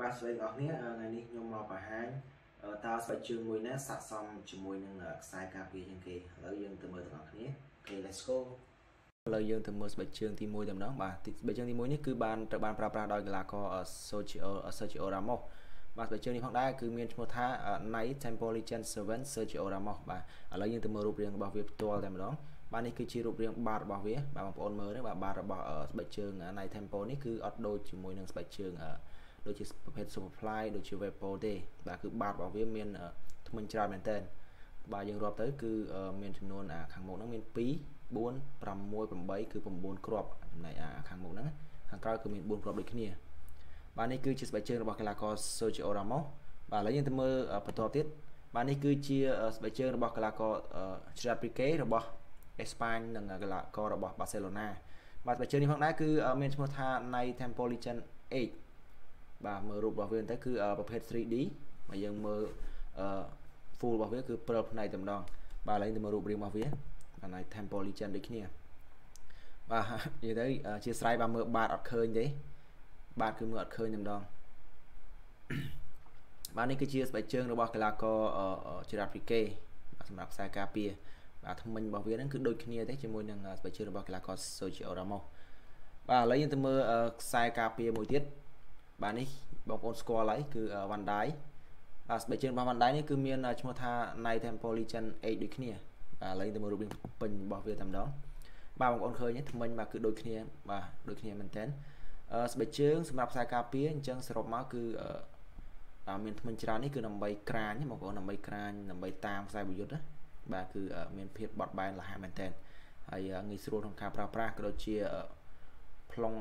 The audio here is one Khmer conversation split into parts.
បាទស្វាគមន៍អ្នកថ្ងៃនេះខ្ញុំមកបង្ហាញតើស្បែកជើងមួយណាស័ក្តិសមជាមួយនឹងខ្សែការពារជាងគេឥឡូវយើងទៅមើលទាំងអស់គ្នាអូខេ let's go ឥឡូវយើងទៅមើលស្បែកជើងទី1តែម្ដងបាទស្បែកជើងទី1នេះគឺបានត្រូវបានប្រើប្រាស់ដោយកីឡាករ Sergio Sergio Ramos បាទស្បែកជើងនេះផងដែរគឺមានឈ្មោះថា Night Tempo Legend 7 Sergio Ramos បាទឥឡូវយើងទៅមើលរូបរាងរបស់វាផ្ទាល់តែម្ដងបាទនេះគឺជារូបរាងបាតរបស់វាបាទបងប្អូនមើលនេះបាទបាតរបស់ស្បែកជើង Night Tempo នេះគឺអត់ដូចជាមួយនឹងស្បែកជើង ដូចជាប្រភេទ Superfly ដូចជា Vapor ទេបាទគឺបាតរបស់វាមានធ្មេញច្រើនមែនតើបាទយើងរាប់ទៅគឺមានចំនួនអាខាងមុខហ្នឹងមាន2 4 6 8គឺ9គ្រាប់ចំណែកអាខាងមុខហ្នឹងខាងក្រោយគឺមាន4គ្រាប់ដូចគ្នាបាទនេះគឺជាស្បែកជើងរបស់កីឡាករ Sergio Ramos បាទឥឡូវយើងទៅមើលបន្តទៀតបាទនេះគឺជាស្បែកជើងរបស់កីឡាករ Gerard Piqué របស់អេស្ប៉ាញនិងកីឡាកររបស់ Barcelona បាទស្បែកជើងនេះផងដែរគឺមានឈ្មោះថា Nike Tempo Legend 8 បាទមើលរូបរបស់វាទៅគឺប្រភេទ 3D មកយើងមើលអឺ full របស់វាគឺព្រិលផ្នែកតែម្ដងបាទឥឡូវទៅមើលរូបរាងរបស់វាអានេះ Tempo Legend ដូចគ្នាបាទនិយាយទៅជាស្រ័យបាទមើលបាតអត់ឃើញទេបាទគឺមើលអត់ឃើញតែម្ដងបាទនេះគឺជាស្បែកជើងរបស់កីឡាករ Gerard Piqué សម្រាប់ខ្សែការពារបាទថ្មិញរបស់វាហ្នឹងគឺដូចគ្នាទេជាមួយនឹងស្បែកជើងរបស់កីឡាករ Sergio Ramos បាទឥឡូវយើងទៅមើលខ្សែការពារមួយទៀត បាទនេះបងប្អូនស្គាល់ហើយគឺ Van Dijk បាទស្បែកជើងរបស់ Van Dijk នេះគឺមានឈ្មោះថា Night Tempo Legend 8ដូចគ្នាបាទឥឡូវទៅមើលរូបរាងពេញរបស់វាតែម្ដងបាទបងប្អូនឃើញទេថ្មិញបាទគឺដូចគ្នាបាទដូចគ្នាមែនតើស្បែកជើងសម្រាប់ខ្សែការពារអញ្ចឹងសរុបមកគឺមានថ្មិញច្រើននេះគឺដើម្បីក្រាញបងប្អូនដើម្បីក្រាញដើម្បីតាមខ្សែប្រយុទ្ធណាបាទគឺមានភាពបត់បែនលះមែនតើហើយងាយស្រួលក្នុងការប្រើប្រាស់ក៏ដូចជាប្លង់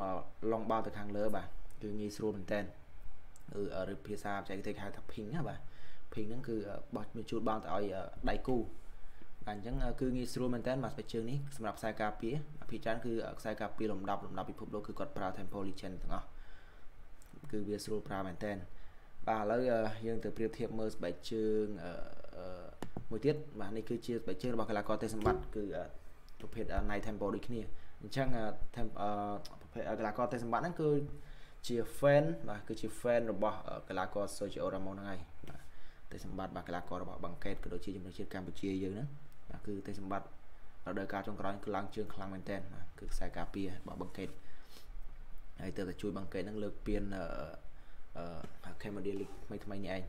ឡងបាល់ទៅខាងលើបាទ គឺងាយស្រួលមែនតើឬភាសាបច្ចេកទេសហៅថា ping ណាបាទ ping ហ្នឹងគឺបោះមួយជូតបាល់ទៅឲ្យដៃគូបាទអញ្ចឹងគឺងាយស្រួលមែនតើបាទស្បែកជើងនេះសម្រាប់ខ្សែការពារភាគច្រើនគឺខ្សែការពារលំដាប់លំដាប់ពិភពលោកគឺគាត់ប្រើ Tempo Legend ទាំងអស់គឺវាស្រួលប្រើមែនតើបាទឥឡូវយើងទៅប្រៀបធៀបមើលស្បែកជើងមួយទៀតបាទនេះគឺជាស្បែកជើងរបស់កីឡាករទេសម្បត្តិគឺប្រភេទ Night Tempo ដូចគ្នាអញ្ចឹងប្រភេទកីឡាករទេសម្បត្តិហ្នឹងគឺ ជា fan បាទគឺជា fan របស់កីឡាករ Sergio Ramos ហ្នឹងហើយបាទទេសម្បត្តិបាទកីឡាកររបស់បង្កេតក៏ដូចជាជំនឿជាតិកម្ពុជាយើងហ្នឹងបាទគឺទេសម្បត្តិរដូវកាលចុងក្រោយគឺឡើងជើងខ្លាំងមែនតើបាទគឺខ្សែការពាររបស់បង្កេតហើយទៅតែជួយបង្កេតហ្នឹងលើកពៀនអឺ Cambodia League ថ្មីថ្មីនេះឯង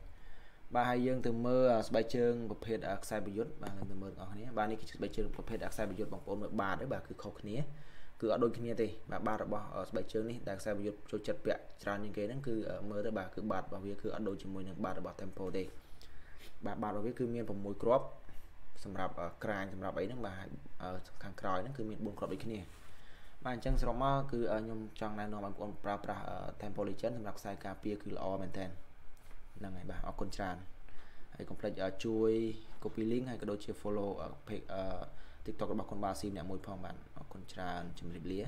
បាទហើយយើងទៅមើលស្បែកជើងប្រភេទខ្សែប្រយុទ្ធបាទយើងទៅមើលបងប្អូនបាទនេះគឺជាស្បែកជើងប្រភេទខ្សែប្រយុទ្ធបងប្អូនមើលបាតទេបាទគឺខុសគ្នា គឺអត់ដូចគ្នាទេបាទបាតរបស់ស្បែកជើងនេះដែលខ្សែប្រយុទ្ធចូលចិត្តពាក់ច្រើនជាងគេហ្នឹងគឺមើលទៅបាទគឺបាតរបស់វាគឺអត់ដូចជាមួយនឹងបាតរបស់ Tempo ទេបាទបាតរបស់វាគឺមាន6គ្រាប់សម្រាប់ក្រាញសម្រាប់អីហ្នឹងបាទខាងក្រោយហ្នឹងគឺមាន4គ្រាប់ដូចគ្នាបាទអញ្ចឹងសរុបមកគឺខ្ញុំចង់ណែនាំឲ្យបងប្អូនប្រើប្រាស់ Tempo Legend សម្រាប់ខ្សែការពារគឺល្អមែនតើហ្នឹងហើយបាទអរគុណច្រើនហើយកុំភ្លេចជួយ copy link ហើយក៏ដូចជា follow page TikTok របស់គុណបាស៊ីម្នាក់មួយផងបាទអរ គុណច្រើនជម្រាបលា